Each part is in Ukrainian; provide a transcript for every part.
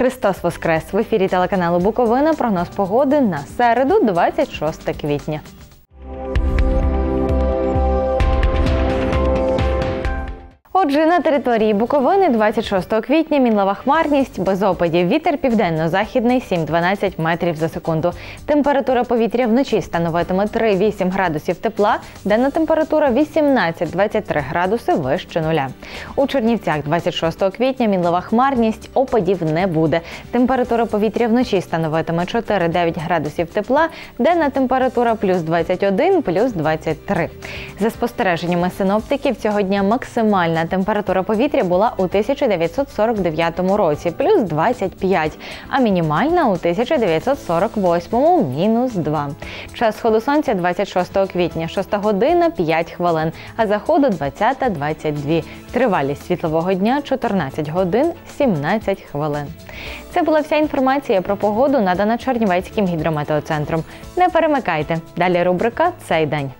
Христос Воскрес! В ефірі телеканалу Буковина. Прогноз погоди на середу, 26 квітня. Отже, на території Буковини 26 квітня мінлива хмарність без опадів. Вітер південно-західний 7-12 метрів за секунду. Температура повітря вночі становитиме 3-8 градусів тепла, денна температура 18-23 градуси вище нуля. У Чернівцях 26 квітня мінлива хмарність, опадів не буде. Температура повітря вночі становитиме 4-9 градусів тепла, денна температура плюс 21, плюс 23. За спостереженнями синоптиків, цього дня максимальна температура повітря була у 1949 році плюс 25, а мінімальна у 1948 мінус 2. Час сходу сонця 26 квітня, 6 година 5 хвилин, а заходу 20.22. Тривалість світлового дня 14 годин 17 хвилин. Це була вся інформація про погоду, надана Чернівецьким гідрометеоцентром. Не перемикайте. Далі рубрика Цей день.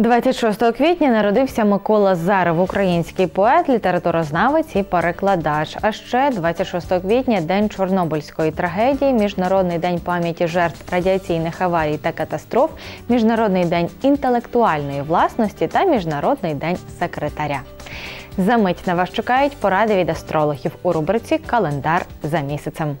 26 квітня народився Микола Заров, український поет, літературознавець і перекладач. А ще 26 квітня день Чорнобильської трагедії, міжнародний день пам'яті жертв радіаційних аварій та катастроф, міжнародний день інтелектуальної власності та міжнародний день секретаря. За мить на вас чекають поради від астрологів у рубриці Календар за місяцем.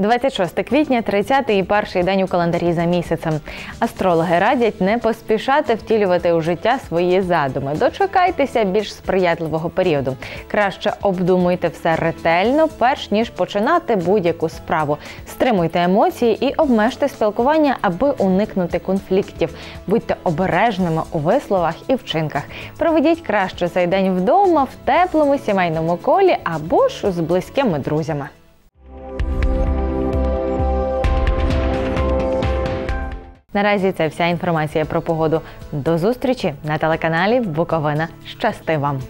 26 квітня, 30-й і перший день у календарі за місяцем. Астрологи радять не поспішати втілювати у життя свої задуми. Дочекайтеся більш сприятливого періоду. Краще обдумуйте все ретельно, перш ніж починати будь-яку справу. Стримуйте емоції і обмежте спілкування, аби уникнути конфліктів. Будьте обережними у висловах і вчинках. Проведіть краще цей день вдома, в теплому сімейному колі або ж з близькими друзями. Наразі це вся інформація про погоду. До зустрічі на телеканалі Буковина. Щасти вам!